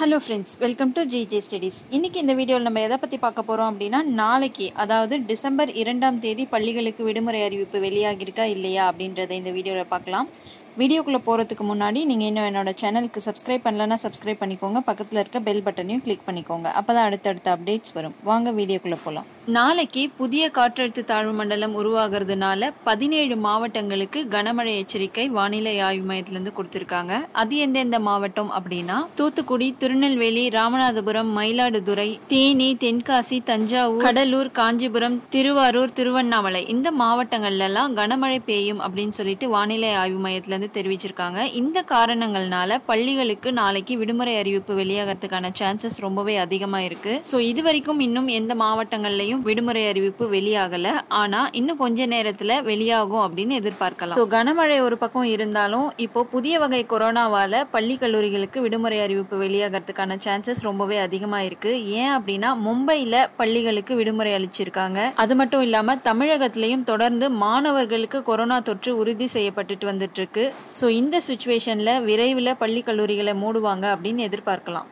Hello friends welcome to G J studies இன்றைக்கி இந்த வீடியோவில் நம்ம எதை பற்றி பார்க்க போகிறோம் அப்படின்னா நாளைக்கு அதாவது டிசம்பர் இரண்டாம் தேதி பள்ளிகளுக்கு விடுமுறை அறிவிப்பு வெளியாகிருக்கா இல்லையா அப்படின்றத இந்த வீடியோவில் பார்க்கலாம். வீடியோக்குள்ளே போகிறதுக்கு முன்னாடி நீங்கள் இன்னும் என்னோட சேனலுக்கு சப்ஸ்கிரைப் பண்ணலன்னா சப்ஸ்கிரைப் பண்ணிக்கோங்க. பக்கத்தில் இருக்க பெல் பட்டனையும் கிளிக் பண்ணிக்கோங்க. அப்போ தான் அடுத்தடுத்த அப்டேட்ஸ் வரும். வாங்க வீடியோக்குள்ளே போகலாம் நாளைக்கு புதிய காற்றழுத்த தாழ்வு மண்டலம் உருவாகிறதுனால பதினேழு மாவட்டங்களுக்கு கனமழை எச்சரிக்கை வானிலை ஆய்வு மையத்திலேருந்து கொடுத்துருக்காங்க. அது எந்தெந்த மாவட்டம் அப்படின்னா தூத்துக்குடி திருநெல்வேலி ராமநாதபுரம் மயிலாடுதுறை தேனி தென்காசி தஞ்சாவூர் கடலூர் காஞ்சிபுரம் திருவாரூர் திருவண்ணாமலை. இந்த மாவட்டங்கள்ல எல்லாம் கனமழை பெய்யும் அப்படின்னு சொல்லிட்டு வானிலை ஆய்வு மையத்திலேருந்து தெரிவிச்சிருக்காங்க. இந்த காரணங்கள்னால பள்ளிகளுக்கு நாளைக்கு விடுமுறை அறிவிப்பு வெளியாகிறதுக்கான சான்சஸ் ரொம்பவே அதிகமாக இருக்கு ஸோ இது வரைக்கும் இன்னும் எந்த மாவட்டங்கள்லையும் விடுமுறை அறிவிப்பு வெளியாகல. ஆனா இன்னும் கொஞ்ச நேரத்துல வெளியாகும் அப்படின்னு எதிர்பார்க்கலாம். ஸோ கனமழை ஒரு பக்கம் இருந்தாலும் இப்போ புதிய வகை கொரோனாவால பள்ளி கல்லூரிகளுக்கு விடுமுறை அறிவிப்பு வெளியாகிறதுக்கான சான்சஸ் ரொம்பவே அதிகமா இருக்கு. ஏன் அப்படின்னா மும்பையில பள்ளிகளுக்கு விடுமுறை அளிச்சிருக்காங்க. அது மட்டும் இல்லாம தமிழகத்திலையும் தொடர்ந்து மாணவர்களுக்கு கொரோனா தொற்று உறுதி செய்யப்பட்டுட்டு வந்துட்டு இருக்கு. ஸோ இந்த சுச்சுவேஷன்ல விரைவில் பள்ளி கல்லூரிகளை மூடுவாங்க அப்படின்னு எதிர்பார்க்கலாம்.